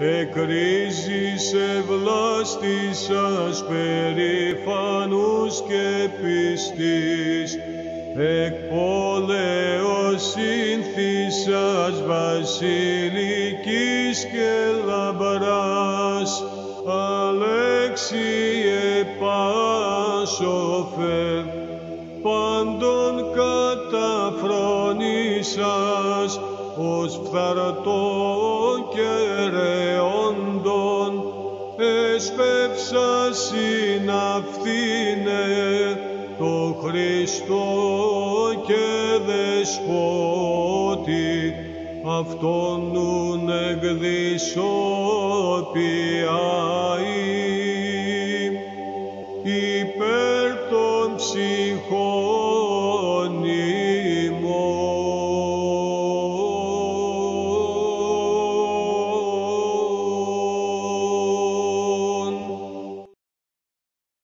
εκρίζεις ευλάστησας περήφανους και πιστής, εκ πόλεως σύνθησας βασιλικής και λαμπράς, Αλέξιε Πάσοφε, πάντων καταφρονήσας, ως φθαρτό και ρεόντων, πέψα συναυθύνε το Χριστό και δεσπότη. Αυτόν νουν εκδισόπιαΐ υπέρ των ψυχών